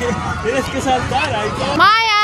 Tienes que saltar ahí. ¡Maya!